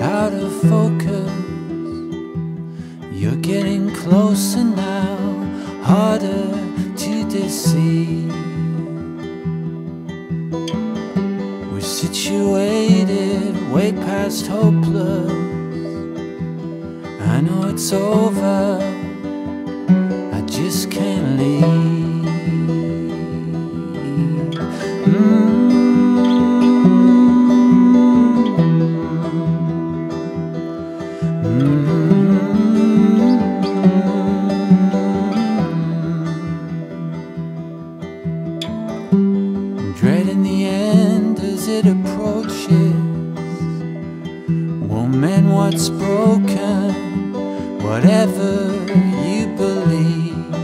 out of focus. You're getting closer now, harder to deceive. We're situated way past hopeless. I know it's over, I just can't leave. Mm. Dreading the end as it approaches. Won't mend what's broken, whatever you believe.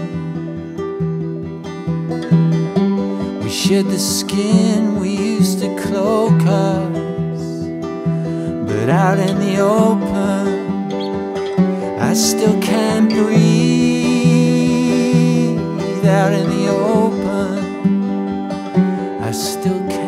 We shed the skin we used to cloak us, but out in the open, still can't breathe. Out in the open, I still can't.